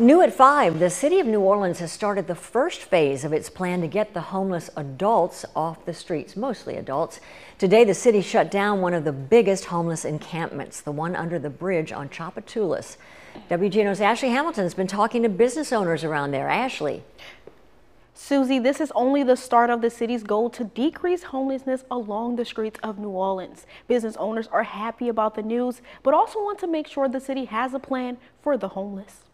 New at 5, the city of New Orleans has started the first phase of its plan to get the homeless adults off the streets, mostly adults. Today, the city shut down one of the biggest homeless encampments, the one under the bridge on Tchoupitoulas. WGNO's Ashley Hamilton has been talking to business owners around there. Ashley. Susie, this is only the start of the city's goal to decrease homelessness along the streets of New Orleans. Business owners are happy about the news, but also want to make sure the city has a plan for the homeless.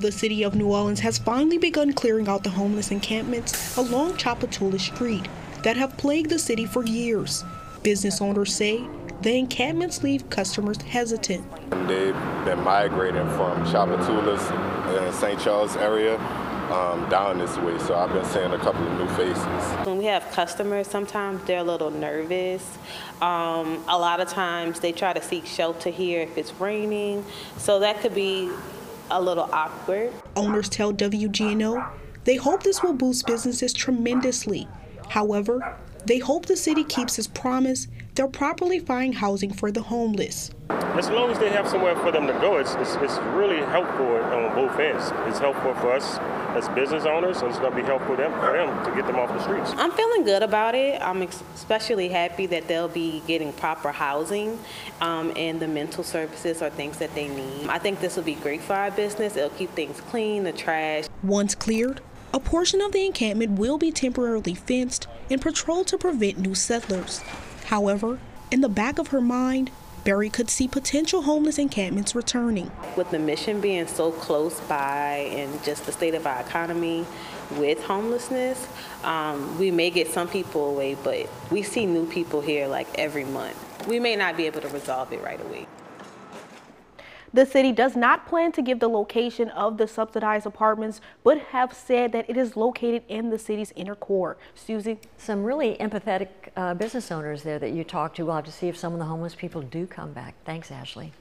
The city of New Orleans has finally begun clearing out the homeless encampments along Tchoupitoulas Street that have plagued the city for years. Business owners say the encampments leave customers hesitant. They've been migrating from Tchoupitoulas and St. Charles area um, down this way, so I've been seeing a couple of new faces. When we have customers, sometimes they're a little nervous. Um, a lot of times they try to seek shelter here if it's raining, so that could be a little awkward. Owners tell WGNO they hope this will boost businesses tremendously. However, they hope the city keeps its promise they'll properly find housing for the homeless. As long as they have somewhere for them to go, it's, it's, it's really helpful on both ends. It's helpful for us as business owners, and it's going to be helpful for them, for them to get them off the streets. I'm feeling good about it. I'm especially happy that they'll be getting proper housing um, and the mental services or things that they need. I think this will be great for our business. It'll keep things clean, the trash. Once cleared, a portion of the encampment will be temporarily fenced and patrolled to prevent new settlers. However, in the back of her mind, Berry could see potential homeless encampments returning. With the mission being so close by and just the state of our economy with homelessness, um, we may get some people away, but we see new people here like every month. We may not be able to resolve it right away. The city does not plan to give the location of the subsidized apartments, but have said that it is located in the city's inner core. Susie? Some really empathetic uh, business owners there that you talked to. We'll have to see if some of the homeless people do come back. Thanks, Ashley.